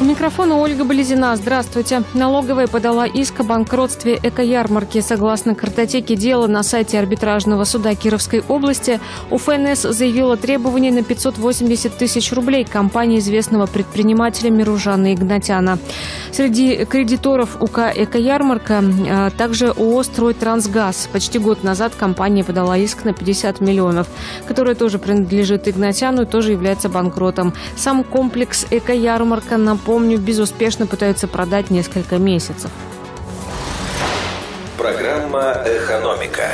У микрофона Ольга Болезина. Здравствуйте. Налоговая подала иск о банкротстве экоярмарки. Согласно картотеке дела на сайте арбитражного суда Кировской области, УФНС заявила требования на 580 тысяч рублей компании известного предпринимателя Миружана Игнатяна. Среди кредиторов УК «Экоярмарка» а также ООО «Стройтрансгаз». Почти год назад компания подала иск на 50 миллионов, который тоже принадлежит Игнатяну и тоже является банкротом. Сам комплекс «Экоярмарка» напомнил напомню, безуспешно пытаются продать несколько месяцев. Программа «Экономика».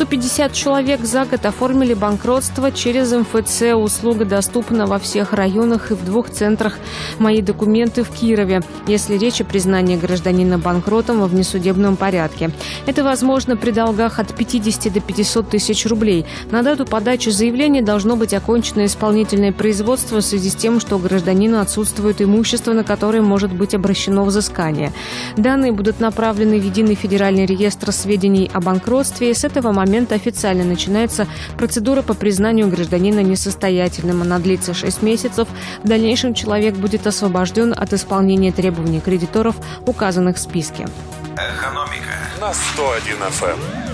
150 человек за год оформили банкротство через МФЦ. Услуга доступна во всех районах и в двух центрах «Мои документы» в Кирове, если речь о признании гражданина банкротом во внесудебном порядке. Это возможно при долгах от 50 до 500 тысяч рублей. На дату подачи заявления должно быть окончено исполнительное производство в связи с тем, что у гражданина отсутствует имущество, на которое может быть обращено взыскание. Данные будут направлены в Единый федеральный реестр сведений о банкротстве, с этого момента момента официально начинается процедура по признанию гражданина несостоятельным. Она длится 6 месяцев. В дальнейшем человек будет освобожден от исполнения требований кредиторов, указанных в списке. Экономика на 101 FM.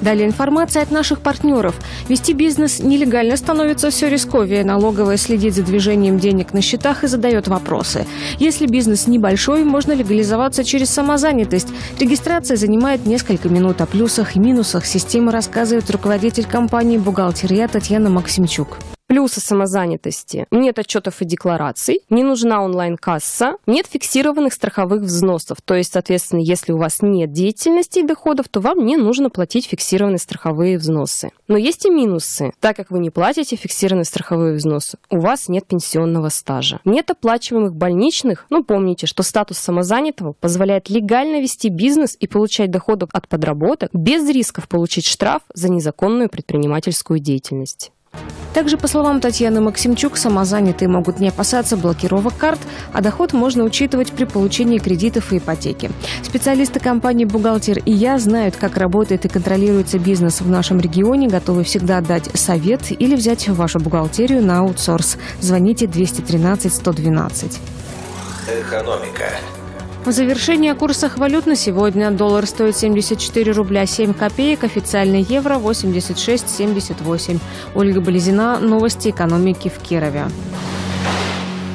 Далее информация от наших партнеров. Вести бизнес нелегально становится все рисковее. Налоговая следит за движением денег на счетах и задает вопросы. Если бизнес небольшой, можно легализоваться через самозанятость. Регистрация занимает несколько минут. О плюсах и минусах системы рассказывает руководитель компании «Бухгалтерия» Татьяна Максимчук. Плюсы самозанятости. Нет отчетов и деклараций, не нужна онлайн-касса, нет фиксированных страховых взносов. То есть, соответственно, если у вас нет деятельности и доходов, то вам не нужно платить фиксированные страховые взносы. Но есть и минусы. Так как вы не платите фиксированные страховые взносы, у вас нет пенсионного стажа. Нет оплачиваемых больничных, но помните, что статус самозанятого позволяет легально вести бизнес и получать доходы от подработок без рисков получить штраф за незаконную предпринимательскую деятельность. Также, по словам Татьяны Максимчук, самозанятые могут не опасаться блокировок карт, а доход можно учитывать при получении кредитов и ипотеки. Специалисты компании «Бухгалтер» и я знают, как работает и контролируется бизнес в нашем регионе, готовы всегда дать совет или взять вашу бухгалтерию на аутсорс. Звоните 213 112. Экономика. В завершении о курсах валют на сегодня. Доллар стоит 74 рубля 7 копеек, официальный евро 86,78. Ольга Болезина. Новости экономики в Кирове.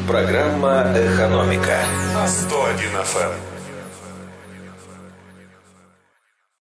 Программа «Экономика» на 101 FM.